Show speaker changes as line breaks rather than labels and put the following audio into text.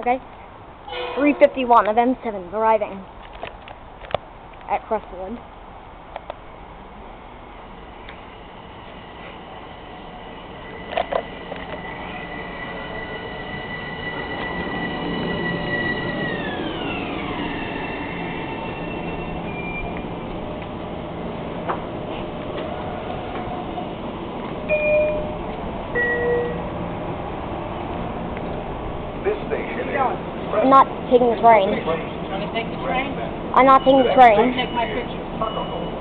Okay? 351 of M7 arriving at Crestwood.
This station is...
I'm not taking the train.
Want to take the train?
I'm not taking the train.
Take my picture.